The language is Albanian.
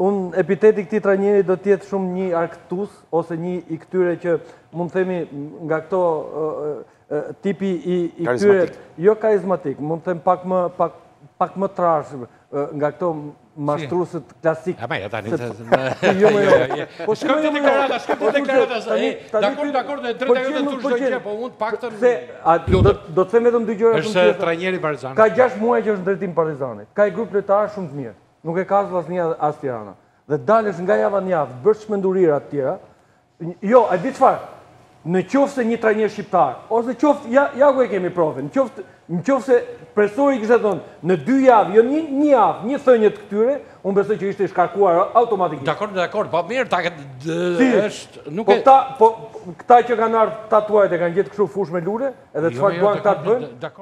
Unë epiteti këtij trajneri do të jetë shumë një Tartuf ose një i këtyre që mund të themi nga këto tipi i këtyre jo karizmatik, mund të themi pak më pak pak më trash nga këto mashtrusët klasik. Ja, ja tani. Jo, jo, jo. Po shkojmë te deklarata, shkojmë te deklarata. Dakor, dakor, dhe drejtë ajo të tush do gjë, po unë pak të se do të them vetëm dy gjëra të tjera. Është trajneri i Partizanit. Ka 6 muaj që është në drejtim të Partizanit. Ka një grup lojtarë shumë të mirë. Nuk e ka as Vllaznia as Tirana. Dhe dalësh nga java në javë, bësh çmendurira të tjera. Jo, e di çfarë? Në qoftë se një trajner shqiptar, ose qoftë ja ja ku e kemi profin, në qoftë në qoftë se profesori kishte thënë në dy javë, jo një një javë, një thënie të këtyre, unë besoj që ishte shkarkuar automatikisht. Dakor, dakor, po mirë, ta është nuk po e Po këta po këta që kanë ardhur të huajt e kanë gjetë kështu fushë me lule, edhe jo, çfarë jo, duan këta të bëjnë?